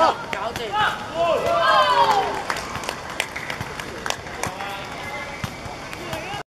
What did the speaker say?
搞定